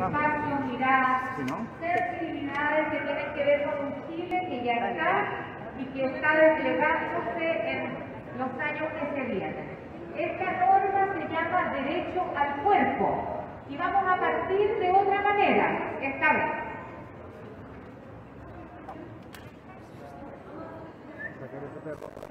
espacios, miradas, sensibilidades que tienen que ver con un Chile que ya está y que está desplegándose en los años que se vienen. Esta norma se llama derecho al cuerpo y vamos a partir de otra manera esta vez. por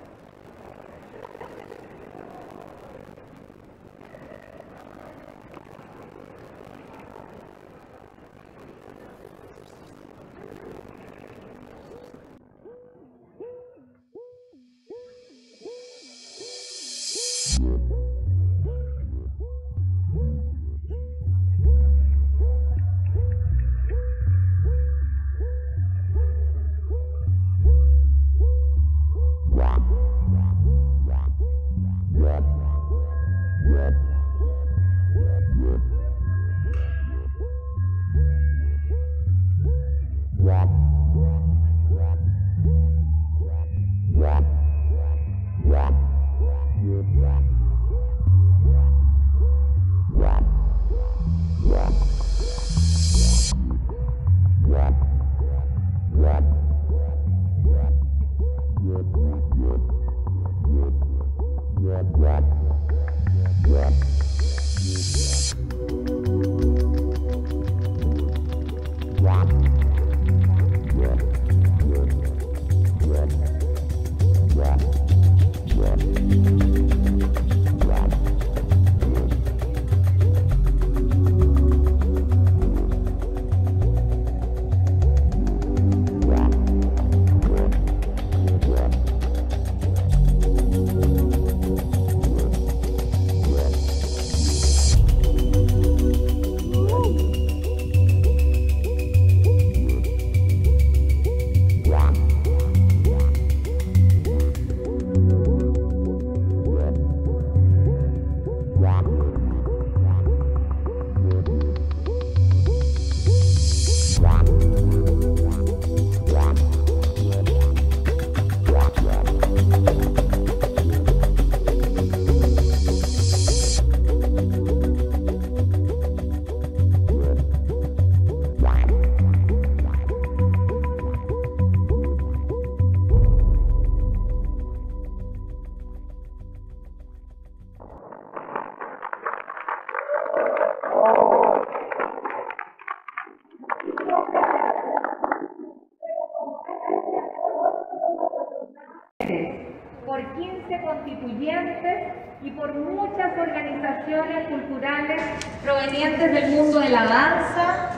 y por muchas organizaciones culturales provenientes del mundo de la danza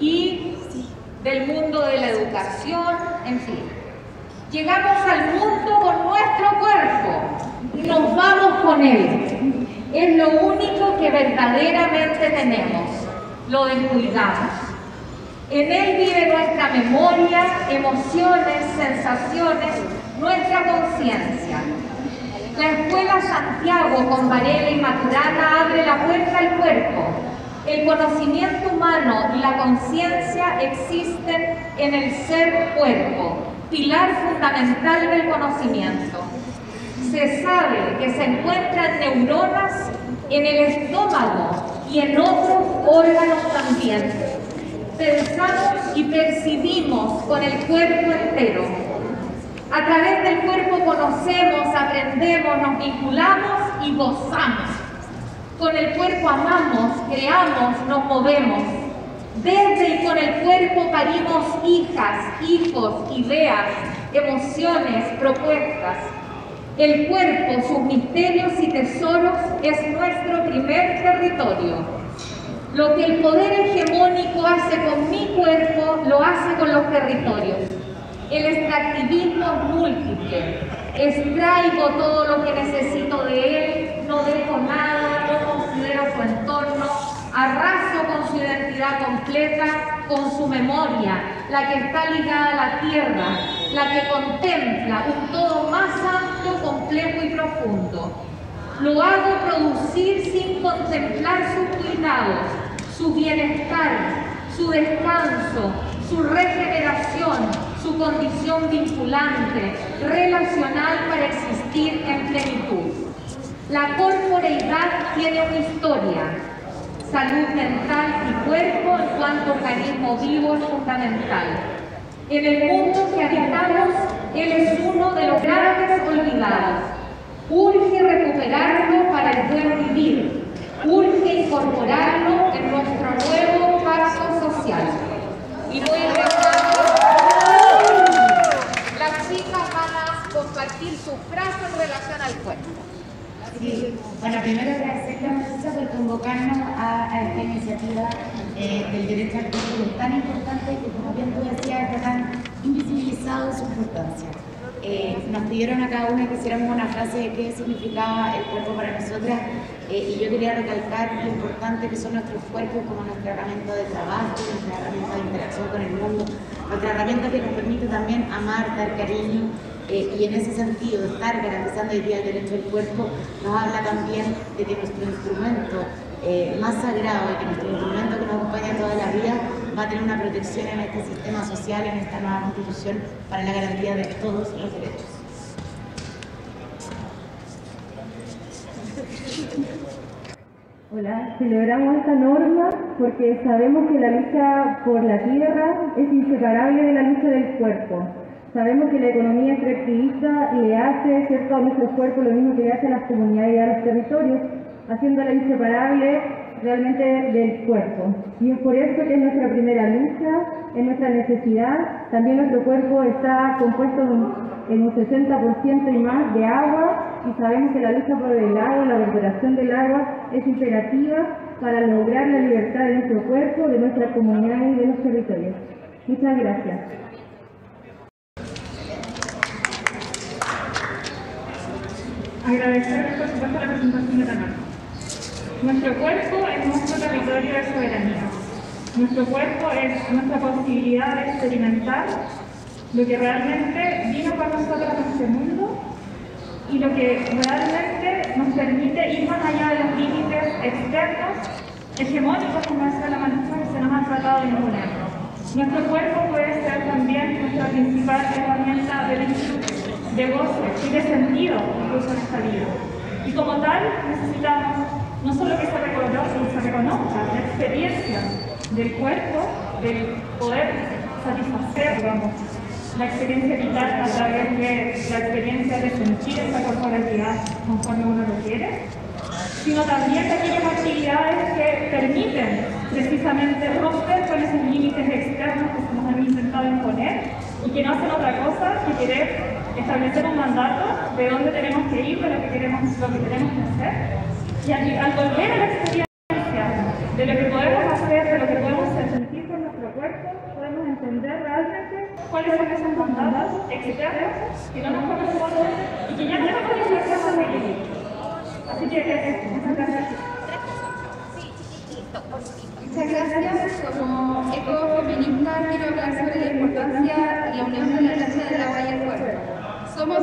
y del mundo de la educación, en fin. Llegamos al mundo con nuestro cuerpo y nos vamos con él. Es lo único que verdaderamente tenemos. Lo descuidamos. En él vive nuestra memoria, emociones, sensaciones, nuestra conciencia. La Escuela Santiago con Varela y Maturana abre la puerta al cuerpo. El conocimiento humano y la conciencia existen en el ser cuerpo, pilar fundamental del conocimiento. Se sabe que se encuentran neuronas en el estómago y en otros órganos también. Pensamos y percibimos con el cuerpo entero a través del cuerpo conocemos, aprendemos, nos vinculamos y gozamos. Con el cuerpo amamos, creamos, nos movemos. Desde y con el cuerpo parimos hijas, hijos, ideas, emociones, propuestas. El cuerpo, sus misterios y tesoros es nuestro primer territorio. Lo que el poder hegemónico hace con mi cuerpo, lo hace con los territorios. El extractivismo múltiple. Extraigo todo lo que necesito de él, no dejo nada, no considero su entorno, arraso con su identidad completa, con su memoria, la que está ligada a la tierra, la que contempla un todo más amplio, complejo y profundo. Lo hago producir sin contemplar sus cuidados, su bienestar, su descanso, su regeneración, su condición vinculante, relacional para existir en plenitud. La corporeidad tiene una historia. salud mental y cuerpo en cuanto organismo vivo es fundamental. En el mundo que habitamos, Él es uno de los grandes olvidados. Urge recuperarlo para el buen vivir. Urge incorporarlo en nuestro nuevo pacto social. Y voy Las compartir su frase en relación al cuerpo. Sí, bueno, primero agradecerle a Marisa por convocarnos a, esta iniciativa eh, del derecho al cuerpo que es tan importante y que, como bien tú decías, está tan invisibilizado su importancia. Eh, nos pidieron a cada una que hiciéramos una frase de qué significaba el cuerpo para nosotras eh, y yo quería recalcar lo importante que son nuestros cuerpos como nuestra herramienta de trabajo, nuestra herramienta de interacción con el mundo, nuestra herramienta que nos permite también amar, dar cariño eh, y en ese sentido estar garantizando hoy día el derecho del cuerpo nos habla también de que nuestro instrumento más sagrado y que nuestro instrumento que nos acompaña toda la vida va a tener una protección en este sistema social, en esta nueva constitución, para la garantía de todos los derechos. Hola, celebramos esta norma porque sabemos que la lucha por la tierra es inseparable de la lucha del cuerpo. Sabemos que la economía extractivista le hace cierto a nuestro cuerpo lo mismo que le hace a las comunidades y a los territorios, haciéndola inseparable realmente del cuerpo. Y es por eso que es nuestra primera lucha, es nuestra necesidad. También nuestro cuerpo está compuesto en un 60% y más de agua y sabemos que la lucha por el agua, la recuperación del agua es imperativa para lograr la libertad de nuestro cuerpo, de nuestra comunidad y de los territorios. Muchas gracias. Agradecer por supuesto la presentación de la norma. Nuestro cuerpo es nuestro territorio de soberanía. Nuestro cuerpo es nuestra posibilidad de experimentar lo que realmente vino para nosotros en este mundo y lo que realmente nos permite ir más allá de los límites externos, hegemónicos, como decía la maestra, que se nos ha tratado de imponer. Nuestro cuerpo puede ser también nuestra principal herramienta de de goce y de sentido incluso en esta vida. Y como tal, necesitamos no solo que se reconozca, se reconozca la experiencia del cuerpo, del poder satisfacer, digamos, la experiencia vital a través de la experiencia de sentir esa corporalidad conforme uno lo quiere, sino también de aquellas actividades que permiten precisamente romper con esos límites externos que se nos han intentado imponer y que no hacen otra cosa que querer establecer un mandato de dónde tenemos que ir, de lo que queremos, lo que tenemos que hacer y al, volver a la experiencia de lo que podemos hacer, de lo que podemos sentir con nuestro cuerpo, podemos entender realmente cuáles son esos mandatos externos que no nos corresponden y que ya no en nuestra de vivir. Así que muchas gracias. Muchas gracias. Como ecofeminista quiero hablar sobre la importancia y la unión de la lucha el cuerpo. Somos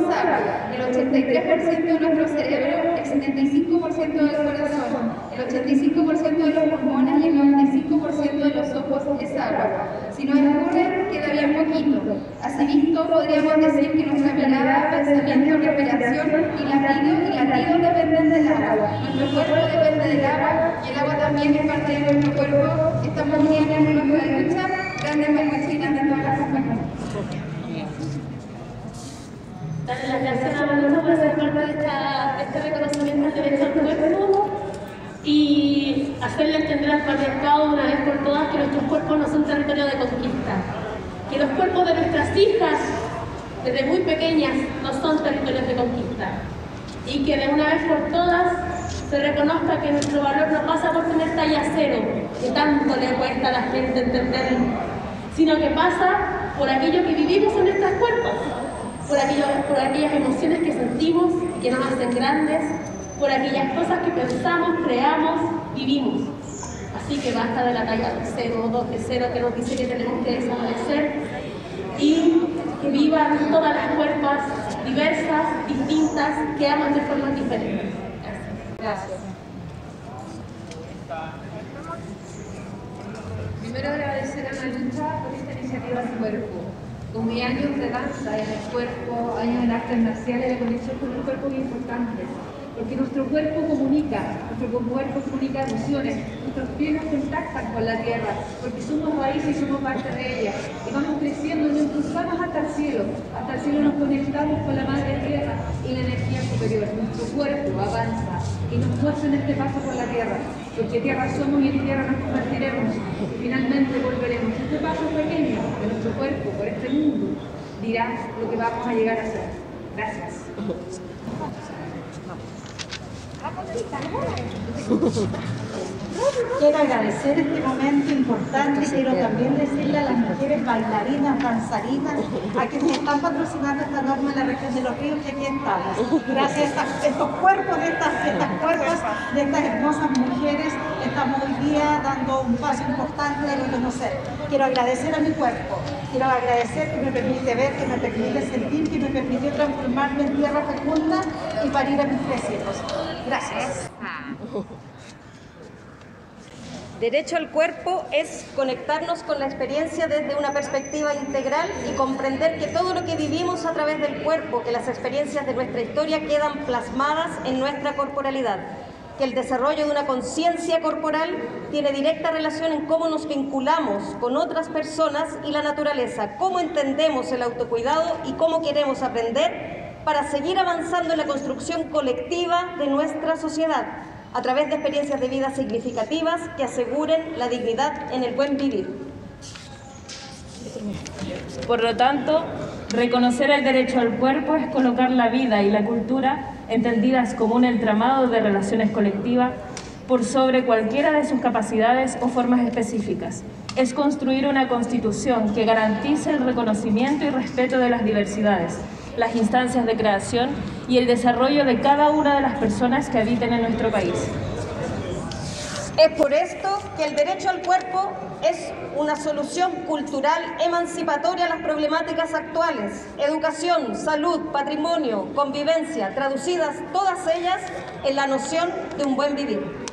el 83% de nuestro cerebro, el 75% del corazón, el 85% de los pulmones y el 95% de los ojos es agua. Si nos ocurre, queda bien poquito. Así visto, podríamos decir que nuestra mirada, pensamiento, respiración y latido y latido dependen del agua. Nuestro cuerpo depende del agua y el agua también es parte de nuestro cuerpo. Estamos unidos en nuestra lucha. Grandes y grandes todas las compañeras darle las gracias a la por ser parte de, este reconocimiento del derecho al cuerpo y hacerle entender al patriarcado una vez por todas que nuestros cuerpos no son territorio de conquista, que los cuerpos de nuestras hijas desde muy pequeñas no son territorios de conquista. Y que de una vez por todas se reconozca que nuestro valor no pasa por tener talla cero, que tanto le cuesta a la gente entenderlo, sino que pasa por aquello que vivimos en nuestros cuerpos por, por aquellas emociones que sentimos, que nos hacen grandes, por aquellas cosas que pensamos, creamos, vivimos. Así que basta de la talla de cero o dos de cero que nos dice que tenemos que desaparecer y que vivan todas las cuerpos diversas, distintas, que aman de formas diferentes. Gracias. Primero agradecer a la lucha por esta iniciativa del cuerpo con mis años de danza en el cuerpo, años en artes marciales, la conexión con el cuerpo es importante. porque nuestro cuerpo comunica, nuestro cuerpo comunica emociones, nuestros pies nos contactan con la tierra, porque somos raíces y somos parte de ella, y vamos creciendo nos impulsamos hasta el cielo, hasta el cielo nos conectamos con la madre tierra y la energía superior, nuestro cuerpo avanza y nos muestra en este paso por la tierra, porque tierra somos y en tierra nos convertiremos, y finalmente volveremos. Este paso pequeño de nuestro cuerpo por este mundo dirá lo que vamos a llegar a ser. Gracias. Quiero agradecer este momento importante quiero también decirle a las mujeres bailarinas, danzarinas, a quienes están patrocinando esta norma en la región de los ríos que aquí estamos. Gracias a estos cuerpos de estas, estas cuerpos, de estas hermosas mujeres, estamos hoy día dando un paso importante de reconocer. Quiero agradecer a mi cuerpo, quiero agradecer que me permite ver, que me permite sentir, que me permitió transformarme en tierra fecunda y parir a mis tres hijos. Gracias. Derecho al cuerpo es conectarnos con la experiencia desde una perspectiva integral y comprender que todo lo que vivimos a través del cuerpo, que las experiencias de nuestra historia quedan plasmadas en nuestra corporalidad, que el desarrollo de una conciencia corporal tiene directa relación en cómo nos vinculamos con otras personas y la naturaleza, cómo entendemos el autocuidado y cómo queremos aprender para seguir avanzando en la construcción colectiva de nuestra sociedad a través de experiencias de vida significativas que aseguren la dignidad en el buen vivir. Por lo tanto, reconocer el derecho al cuerpo es colocar la vida y la cultura, entendidas como un entramado de relaciones colectivas, por sobre cualquiera de sus capacidades o formas específicas. Es construir una constitución que garantice el reconocimiento y respeto de las diversidades, las instancias de creación y el desarrollo de cada una de las personas que habiten en nuestro país. Es por esto que el derecho al cuerpo es una solución cultural emancipatoria a las problemáticas actuales. Educación, salud, patrimonio, convivencia, traducidas todas ellas en la noción de un buen vivir.